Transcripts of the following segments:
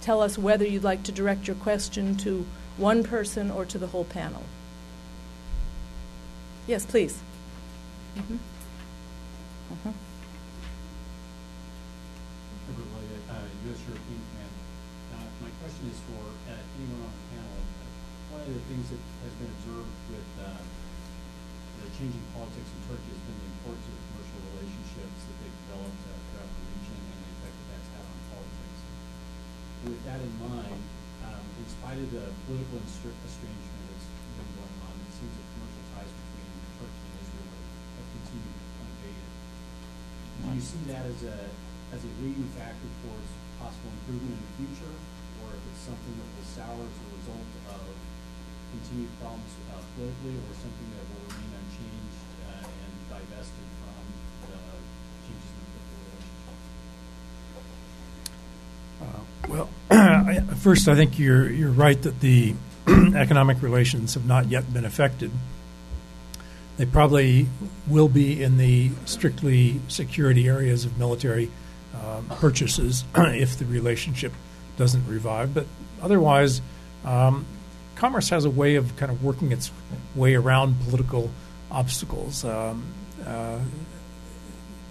tell us whether you'd like to direct your question to one person or to the whole panel. Yes, please. Herbert Williott, uh, U.S. European Command. Uh, My question is for uh, anyone on the panel. One of the things that has been observed with uh, the changing politics in Turkey has been the importance of commercial relationships that they've developed uh, throughout the region and the effect that that's had on politics. With that in mind, um, in spite of the political estrangement that's been going on, it seems that commercial ties between Turkey and Israel have continued unabated. Do you see that as a, as a leading factor towards possible improvement in the future? Or if it's something that will sour as a result of continued problems uh, politically, or something that will remain unchanged uh, and divested from the changes in the political relationship? Uh, Well, I- first, I think you're, you're right that the economic relations have not yet been affected. They probably will be in the strictly security areas of military um, purchases if the relationship doesn't revive. But otherwise, um, commerce has a way of kind of working its way around political obstacles. Um, uh,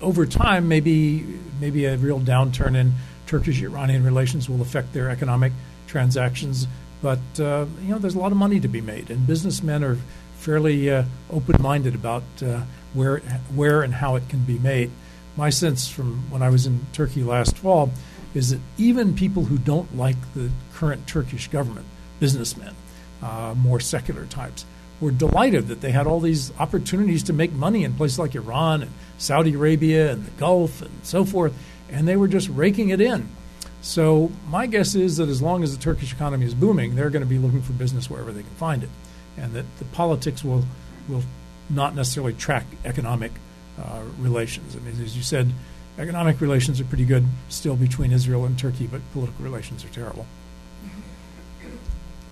over time, maybe maybe a real downturn in Turkish-Iranian relations will affect their economic transactions. But uh, you know, there's a lot of money to be made, and businessmen are fairly uh, open-minded about uh, where where and how it can be made. My sense from when I was in Turkey last fall is that even people who don't like the current Turkish government, businessmen, uh, more secular types, were delighted that they had all these opportunities to make money in places like Iran and Saudi Arabia and the Gulf and so forth, and they were just raking it in. So my guess is that as long as the Turkish economy is booming, they're going to be looking for business wherever they can find it, and that the politics will will not necessarily track economic uh, relations. I mean, as you said, economic relations are pretty good still between Israel and Turkey, but political relations are terrible.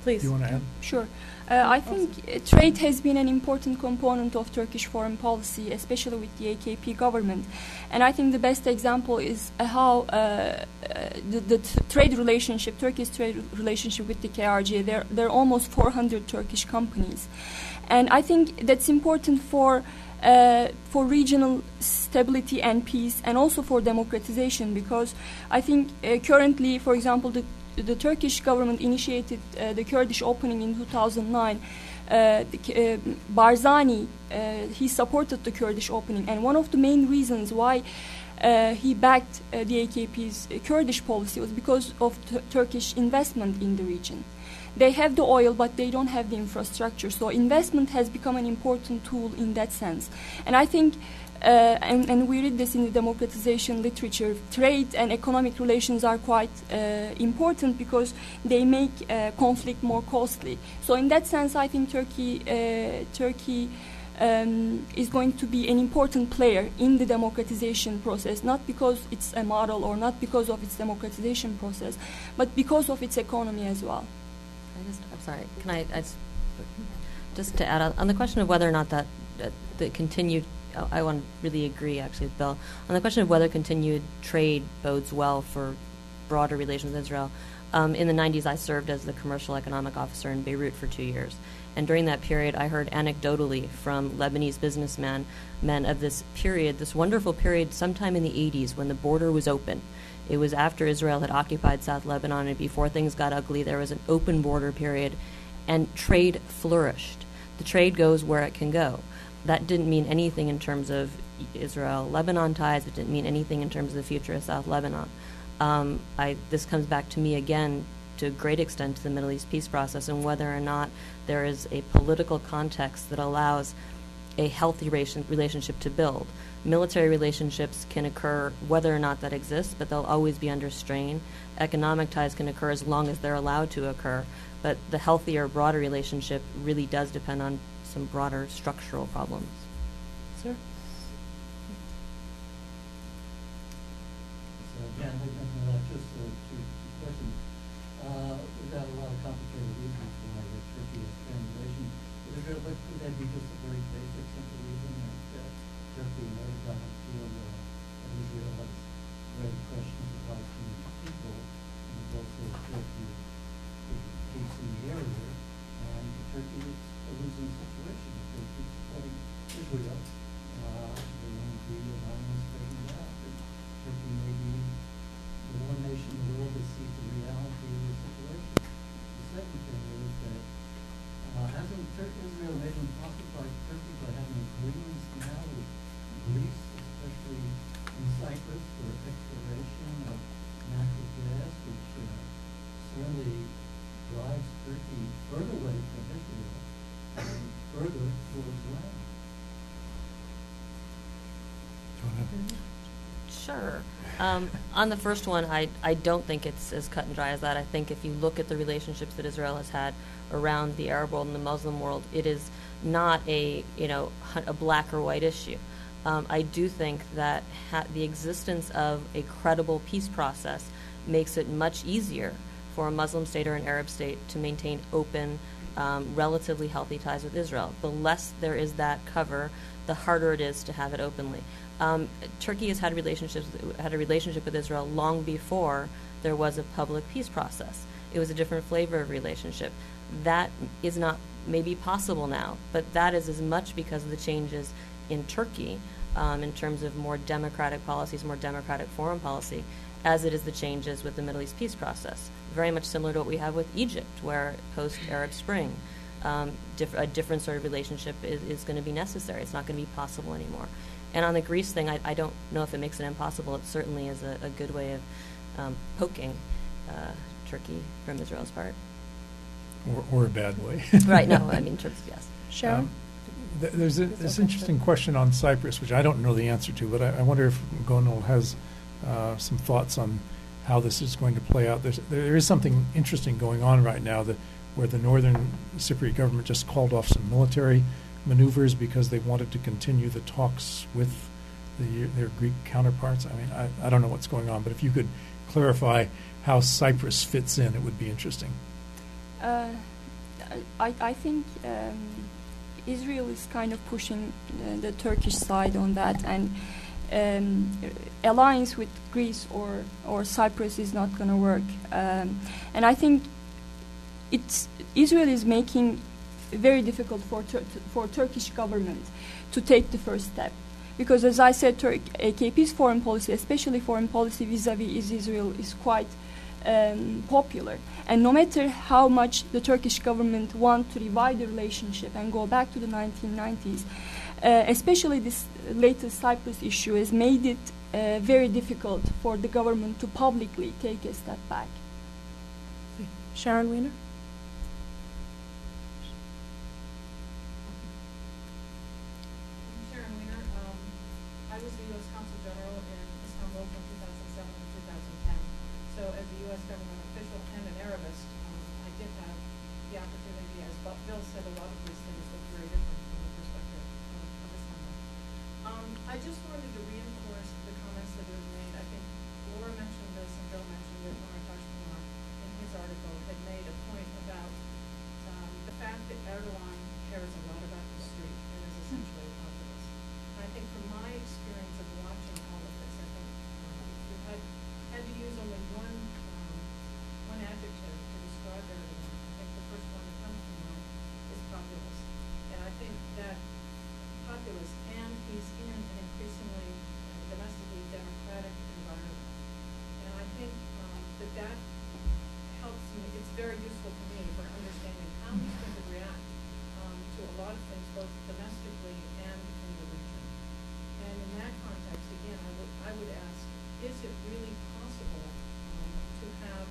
Please. Do you want to add? Sure. Uh, I think uh, trade has been an important component of Turkish foreign policy, especially with the AKP government. And I think the best example is uh, how uh, uh, the, the t- trade relationship, Turkey's trade relationship with the KRG, there, there are almost 400 Turkish companies. And I think that's important for, uh, for regional stability and peace and also for democratization because I think uh, currently, for example, the the Turkish government initiated uh, the Kurdish opening in 2009. Uh, the, uh, Barzani, uh, he supported the Kurdish opening, and one of the main reasons why uh, he backed uh, the AKP's Kurdish policy was because of Turkish investment in the region. They have the oil, but they don't have the infrastructure. So investment has become an important tool in that sense. And I think and, and, we read this in the democratization literature. Trade and economic relations are quite uh, important because they make uh, conflict more costly. So, in that sense, I think Turkey, Turkey um, is going to be an important player in the democratization process, not because it's a model or not because of its democratization process, but because of its economy as well. I just, I'm sorry. Can I, I just, just to add on, on the question of whether or not that the continued I want to really agree, actually, with Bill. On the question of whether continued trade bodes well for broader relations with Israel, um, in the 90s, I served as the commercial economic officer in Beirut for two years. And during that period, I heard anecdotally from Lebanese businessmen men of this period, this wonderful period, sometime in the 80s when the border was open. It was after Israel had occupied South Lebanon and before things got ugly. There was an open border period, and trade flourished. The trade goes where it can go that didn't mean anything in terms of Israel Lebanon ties. It didn't mean anything in terms of the future of South Lebanon. Um, I, this comes back to me again to a great extent to the Middle East peace process and whether or not there is a political context that allows a healthy relationship to build. Military relationships can occur whether or not that exists, but they'll always be under strain. Economic ties can occur as long as they're allowed to occur, but the healthier, broader relationship really does depend on some broader structural problems. Sir? So, yeah, uh, just uh, two, questions. Uh, we've got a lot of complicated reasons why the Turkey is translation. Is there, but could that be just a very basic, simple reason that uh, Turkey and other governments feel uh, Israel has great questions about the people, and it's also Turkey uh, peace in the area, and Turkey is losing support. Julio. Also Um, on the first one, I, I don't think it's as cut and dry as that. I think if you look at the relationships that Israel has had around the Arab world and the Muslim world, it is not a you know a black or white issue. Um, I do think that ha- the existence of a credible peace process makes it much easier for a Muslim state or an Arab state to maintain open, um, relatively healthy ties with Israel. The less there is that cover, the harder it is to have it openly. Um, Turkey has had relationships had a relationship with Israel long before there was a public peace process. It was a different flavor of relationship. That is not maybe possible now, but that is as much because of the changes in Turkey um, in terms of more democratic policies, more democratic foreign policy, as it is the changes with the Middle East peace process. Very much similar to what we have with Egypt, where post Arab Spring, um, diff- a different sort of relationship is, is going to be necessary. It's not going to be possible anymore. And on the Greece thing, I, I don't know if it makes it impossible. It certainly is a, a good way of um, poking uh, Turkey from Israel's part. Or, or a bad way. right, no, I mean, Turkey, yes. Sharon? Um, th- There's a, this interesting question on Cyprus, which I don't know the answer to, but I, I wonder if Gönül has uh, some thoughts on how this is going to play out. There's, there is something interesting going on right now that where the northern Cypriot government just called off some military maneuvers because they wanted to continue the talks with the, their Greek counterparts. I mean, I, I don't know what's going on, but if you could clarify how Cyprus fits in, it would be interesting. Uh, I, I think um, Israel is kind of pushing uh, the Turkish side on that, and um, alliance with Greece or or Cyprus is not going to work. Um, and I think it's Israel is making very difficult for Tur- for Turkish government to take the first step. Because as I said, AKP's foreign policy, especially foreign policy vis-à-vis Israel, is quite um, popular. And no matter how much the Turkish government want to revive the relationship and go back to the 1990s, uh, especially this latest Cyprus issue has made it uh, very difficult for the government to publicly take a step back. Sharon Wiener? Sharon Wiener. Um, I was the U.S. Consul General in Istanbul from 2007 to 2010. So as a U.S. government official and an Arabist, um, I did have the opportunity, as Bu- Bill said, a lot of these things look very different from the perspective of, of Istanbul. Um, I just wanted to reinforce the comments that were made. I think Lara mentioned this and Bill mentioned it, Nora Tashkumar, in his article, had made a point about um, the fact that Erdogan cares a lot about the street and is essentially a populist. And I think from my experience of watching all of this, I think um, if you had, had to use only one, um, one adjective to describe Erdogan, I think the first one that comes to mind is populist. And I think that populist, and he's in an increasingly uh, domestically democratic environment. And I think um, that that helps me, it's very useful to me for understanding how he's going to react um, to a lot of things, both domestically and in the region. And in that context, again, I would, I would ask, is it really possible um, to have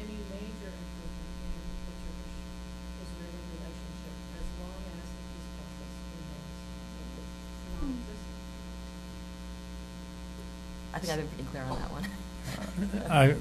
any major improvement in the Turkish-Israeli relationship as long as the peace process remains non-existent? I think I've been pretty clear on that one. I,